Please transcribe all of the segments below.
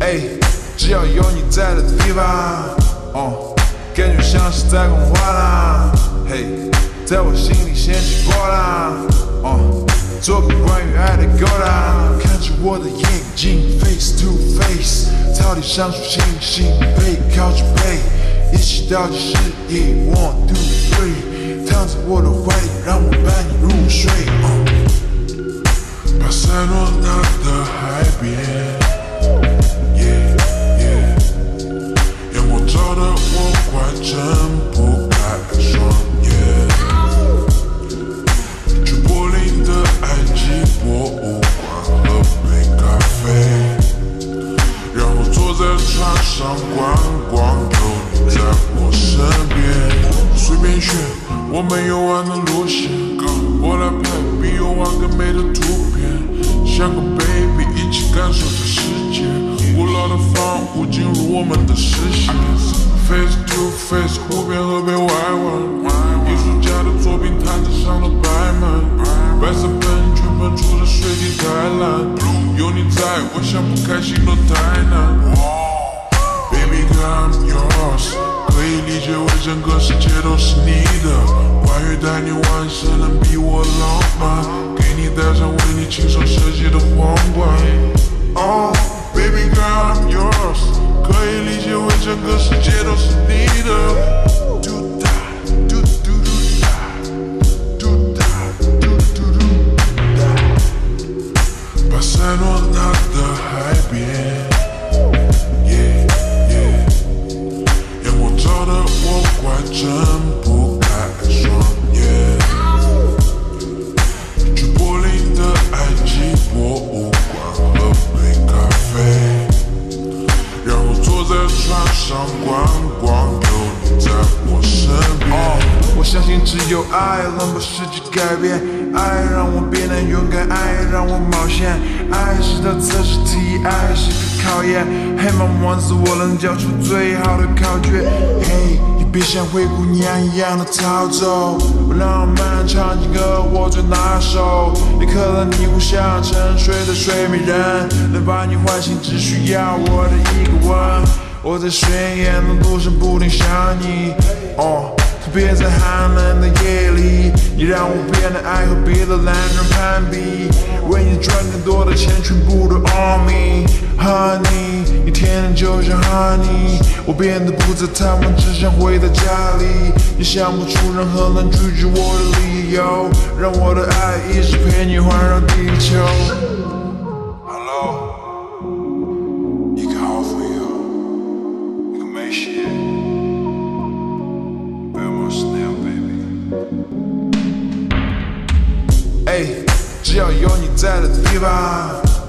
诶，只要有你在的地方，哦，感觉像是在狂欢啦。嘿，在我心里掀起波浪，哦，做个关于爱的勾当。看着我的眼睛，face to face，草地上数星星，背靠着背，一起倒计时，一，one two three，躺在我的怀里，让我伴你入睡。哦巴塞罗那的海边。阳光照得我快睁不开双眼，去柏林的埃及博物馆喝杯咖啡，然后坐在船上观光，有你在我身边。随便选我们游玩的路线，房屋进入我们的视线。Face to face，湖边河边歪弯，艺术家的作品摊子上都摆满，白色喷泉喷出的水滴太蓝，有你在，我想不开心都太难。Baby I'm yours，可以理解为整个世界都是你的，关于带你玩，谁能比我浪漫？给你戴上为你亲手整个世界都是你的。巴塞罗那的海边，阳光照得我快睁不在船上观光，有你在我身边。我相信只有爱能把世界改变，爱让我变得勇敢，爱让我冒险，爱是道测试题，爱是个考验。黑马王子，我能交出最好的考卷。嘿，你别像灰姑娘一样的逃走，我浪漫场景歌我最拿手。一颗让你无想沉睡的睡美人，能把你唤醒，只需要我的一个吻。我在巡演的路上不停想你，哦，特别在寒冷的夜里，你让我变得爱和别的男人攀比，为你赚更多的钱，全部都 on me，Honey，你天天就像 Honey，我变得不再贪玩，只想回到家里，你想不出任何能拒绝我的理由，让我的爱一直陪你环绕地球。只要有你在的地方，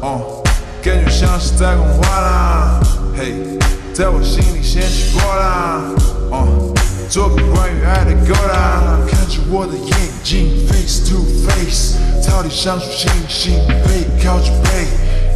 哦，感觉像是在空画廊，嘿，在我心里掀起波浪，哦，做个关于爱的勾当，看着我的眼睛，face to face，草地上数星星，背靠着背，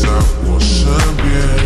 在我身边。